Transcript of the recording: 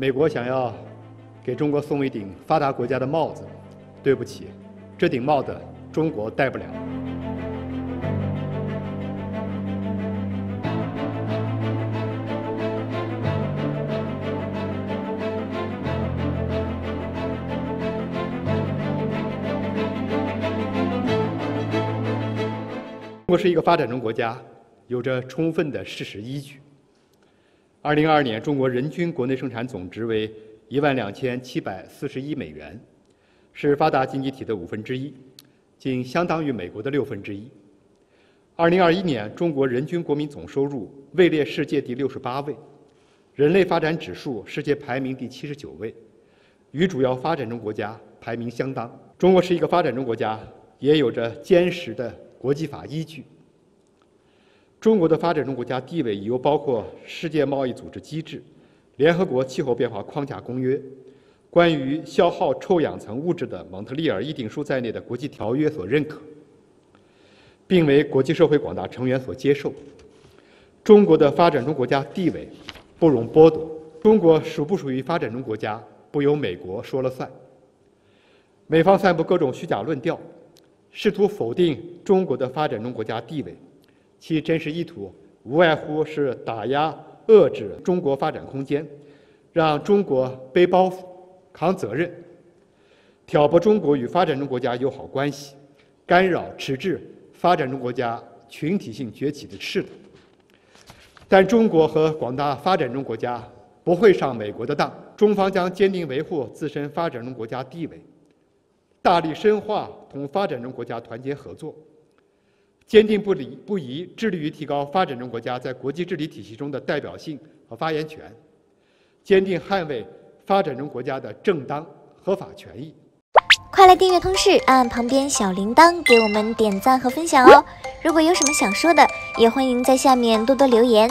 美国想要给中国送一顶发达国家的帽子，对不起，这顶帽子中国戴不了。中国是一个发展中国家，有着充分的事实依据。二零二二年，中国人均国内生产总值为一万两千七百四十一美元，是发达经济体的五分之一，仅相当于美国的六分之一。二零二一年，中国人均国民总收入位列世界第六十八位，人类发展指数世界排名第七十九位，与主要发展中国家排名相当。中国是一个发展中国家，也有着坚实的。国际法依据，中国的发展中国家地位已由包括世界贸易组织机制、联合国气候变化框架公约、关于消耗臭氧层物质的蒙特利尔议定书在内的国际条约所认可，并为国际社会广大成员所接受。中国的发展中国家地位不容剥夺。中国属不属于发展中国家，不由美国说了算。美方散布各种虚假论调。试图否定中国的发展中国家地位，其真实意图无外乎是打压、遏制中国发展空间，让中国背包袱、扛责任，挑拨中国与发展中国家友好关系，干扰、迟滞发展中国家群体性崛起的势头。但中国和广大发展中国家不会上美国的当，中方将坚定维护自身发展中国家地位。大力深化同发展中国家团结合作，坚定不离不移致力于提高发展中国家在国际治理体系中的代表性和发言权，坚定捍卫发展中国家的正当合法权益。快来订阅通视，按旁边小铃铛给我们点赞和分享哦！如果有什么想说的，也欢迎在下面多多留言。